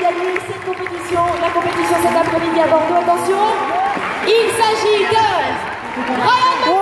cette compétition, la compétition cet après-midi à Bordeaux. Attention, il s'agit de